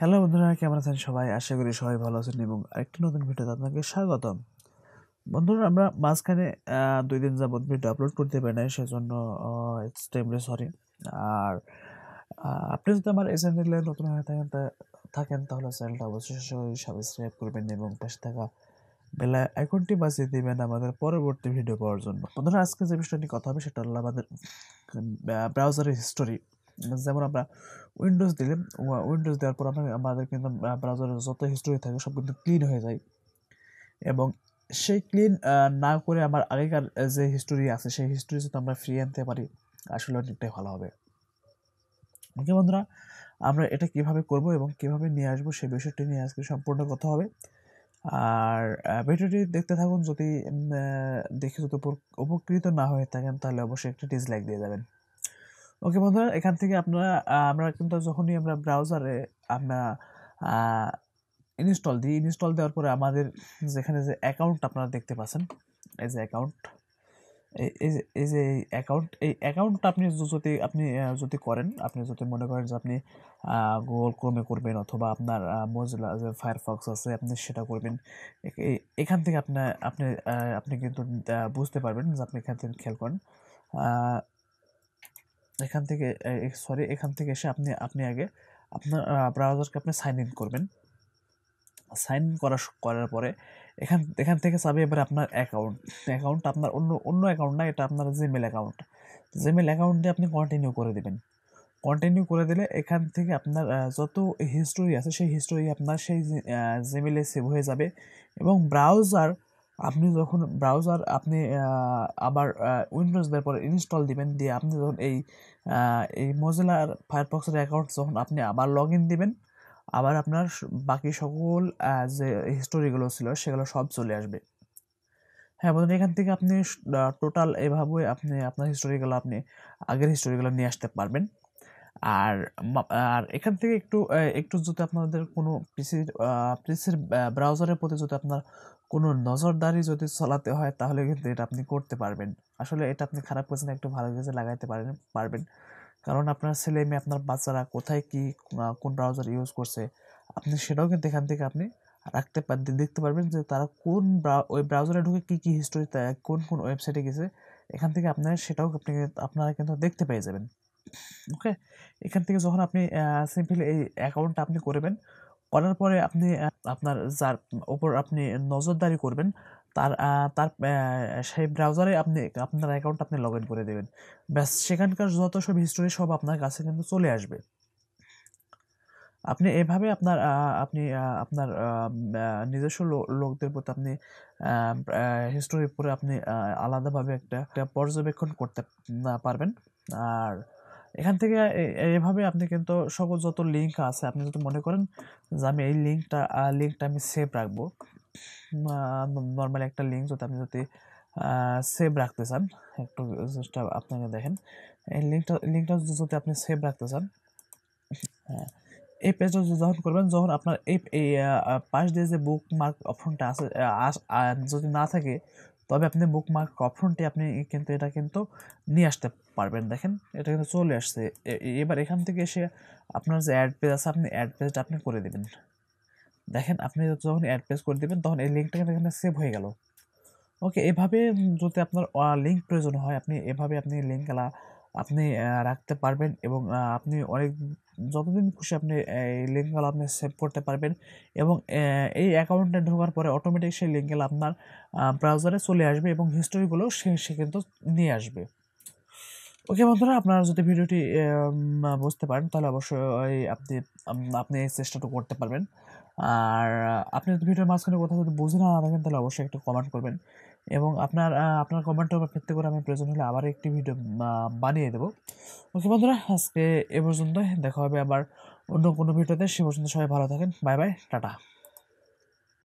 Hello বন্ধুরা, কেমন আছেন সবাই? আশা করি সবাই ভালো আছেন এবং আরেকটি নতুন ভিডিওতে আপনাকে স্বাগতম। বন্ধুরা, আমরা মাঝখানে দুই দিন যাবত ভিডিও আপলোড করতে পারি নাই, সেজন্য এক্সট্রিমলি সরি আর আপনি যদি আমার এই চ্যানেলে নতুন হয়ে থাকেন থাকেন, তাহলে চ্যানেলটা অবশ্যই সাবস্ক্রাইব করবেন এবং পাশে থাকা বেলা আইকনটি বাজিয়ে দিবেন আমাদের পরবর্তী ভিডিও পাওয়ার জন্য। বন্ধুরা, আজকে যে বিষয়টা কথা হবে, সেটা হলো আমাদের ব্রাউজারের হিস্টোরি যেমন আমরা উইন্ডোজ দিলে উইন্ডোজ দেওয়ার পর আমরা আমাদের কিন্তু ব্রাউজারের যত হিস্টোরি থাকে সব কিন্তু ক্লিন হয়ে যায়। এবং সেই ক্লিন না করে আমার আগেকার যে হিস্টোরি আছে, সেই হিস্টোরি যদি আমরা ফ্রি আনতে পারি, আসলে অনেকটাই ভালো হবে। ওকে বন্ধুরা, আমরা এটা কীভাবে করব এবং কীভাবে নিয়ে আসব সেই বিষয়টি নিয়ে আজকে সম্পূর্ণ কথা হবে। আর ভিডিওটি দেখতে থাকুন, যদি দেখে যদি উপকৃত না হয়ে থাকেন, তাহলে অবশ্যই একটা ডিসলাইক দিয়ে যাবেন। ওকে বন্ধুরা, এখান থেকে আপনারা আমরা কিন্তু যখনই আমরা ব্রাউজারে আমরা ইনস্টল দিই ইনস্টল দেওয়ার পরে আমাদের যেখানে যে অ্যাকাউন্ট আপনারা দেখতে পাচ্ছেন, এই যে অ্যাকাউন্ট এই যে, এই অ্যাকাউন্ট এই অ্যাকাউন্টটা আপনি যদি আপনি যদি করেন, আপনি যদি মনে করেন যে আপনি গুগল ক্রোমে করবেন অথবা আপনার মজিলা যে ফায়ারফক্স আছে, আপনি সেটা করবেন এখান থেকে আপনার আপনি আপনি কিন্তু বুঝতে পারবেন যে আপনি এখান থেকে খেয়াল করেন এখান থেকে সরি এখান থেকে এসে আপনি আপনি আগে আপনার ব্রাউজারকে আপনি সাইন ইন করবেন। সাইন ইন করা করার পরে এখান এখান থেকে চাবে এবার আপনার অ্যাকাউন্ট অ্যাকাউন্ট আপনার অন্য অন্য অ্যাকাউন্ট না, এটা আপনার জিমেল অ্যাকাউন্ট জিমেল অ্যাকাউন্ট আপনি কন্টিনিউ করে দেবেন। কন্টিনিউ করে দিলে এখান থেকে আপনার যত হিস্টোরি আছে, সেই হিস্টোরি আপনার সেই জিমেলে সেভ হয়ে যাবে এবং ব্রাউজার আপনি যখন ব্রাউজার আপনি আবার উইন্ডোজ দেওয়ার পরে ইনস্টল দিবেন, দিয়ে আপনি যখন এই এই মজিলার ফায়ারফক্সের অ্যাকাউন্ট যখন আপনি আবার লগ ইন দিবেন, আবার আপনার বাকি সকল যে হিস্টোরিগুলো ছিল, সেগুলো সব চলে আসবে। হ্যাঁ বন্ধুরা, এখান থেকে আপনি টোটাল এভাবে আপনি আপনার হিস্টোরিগুলো আপনি আগের হিস্টোরিগুলো নিয়ে আসতে পারবেন। আর আর এখান থেকে একটু একটু যদি আপনাদের কোনো পিসির পিসির ব্রাউজারের প্রতি যদি আপনার কোনো নজরদারি যদি চালাতে হয়, তাহলে কিন্তু এটা আপনি করতে পারবেন। আসলে এটা আপনি খারাপ কাজে না, একটু ভালো কাজে লাগাইতে পারেন, পারবেন। কারণ আপনার ছেলে মেয়ে, আপনার বাচ্চারা কোথায় কি কোন ব্রাউজার ইউজ করছে, আপনি সেটাও কিন্তু এখান থেকে আপনি রাখতে দেখতে পারবেন যে তারা কোন ওই ব্রাউজারে ঢুকে কি কি হিস্টোরি কোন কোন ওয়েবসাইটে গেছে, এখান থেকে আপনার সেটাও আপনি, আপনারা কিন্তু দেখতে পেয়ে যাবেন। ওকে এখান থেকে যখন আপনি সিম্পলি এই অ্যাকাউন্টটা আপনি করবেন, করার পরে আপনি আপনার যার উপর আপনি নজরদারি করবেন, তার তার সেই ব্রাউজারে আপনি, আপনার অ্যাকাউন্ট আপনি লগ ইন করে দেবেন। ব্যাস, সেখানকার যত সব হিস্টোরি সব আপনার কাছে কিন্তু চলে আসবে। আপনি এভাবে আপনার আপনি আপনার নিজস্ব লোকদের প্রতি আপনি হিস্টোরির উপরে আপনি আলাদাভাবে একটা পর্যবেক্ষণ করতে পারবেন। আর এখান থেকে এভাবে আপনি কিন্তু সকল যত লিঙ্ক আছে, আপনি যদি মনে করেন যে আমি এই লিঙ্কটা লিঙ্কটা আমি সেভ রাখব নর্মালি একটা লিঙ্ক যদি আপনি যদি সেভ রাখতে চান, একটু just আপনাকে দেখেন, এই লিঙ্কটা লিঙ্কটা যদি আপনি সেভ রাখতে চান হ্যাঁ এই পেজটা যখন করবেন, যখন আপনার এই পাশ দিয়ে যে বুক মার্ক অপশনটা আছে যদি না থাকে তবে আপনি বুক মার্ক অপশনটি আপনি কিন্তু এটা কিন্তু নিয়ে আসতে পারবেন। দেখেন, এটা কিন্তু চলে আসছে। এবার এখান থেকে এসে আপনার যে অ্যাড পেজ আছে, আপনি অ্যাড পেজটা আপনি করে দেবেন। দেখেন, আপনি যখন অ্যাড পেজ করে দেবেন, তখন এই লিঙ্কটা কিন্তু এখানে সেভ হয়ে গেল। ওকে এভাবে যদি আপনার লিঙ্ক প্রয়োজন হয়, আপনি এভাবে আপনি লিঙ্কগুলা আপনি রাখতে পারবেন এবং আপনি অনেক, যতদিন খুশি আপনি এই লিঙ্কগুলো আপনি সেভ করতে পারবেন এবং এই অ্যাকাউন্টে ঢোকার পরে অটোমেটিক সেই লিঙ্কগুলো আপনার ব্রাউজারে চলে আসবে এবং হিস্টোরিগুলো সে সে কিন্তু নিয়ে আসবে। ওকে বন্ধুরা, আপনারা যদি ভিডিওটি বুঝতে পারেন তাহলে অবশ্যই আপনি আপনি এই চেষ্টাটা করতে পারবেন। আর, আপনি যদি ভিডিওর মাঝখানে কোথাও যদি বুঝে না থাকেন তাহলে অবশ্যই একটা কমেন্ট করবেন। এবং আপনার আপনার কমেন্টের উপর ভিত্তি করে আমি প্রয়োজন হলে আবার একটি ভিডিও বানিয়ে দেবো। ওকে বন্ধুরা, আজকে এ পর্যন্ত দেখা হবে আবার অন্য কোনো ভিডিওতে সে পর্যন্ত সবাই ভালো থাকেন। Bye bye tata.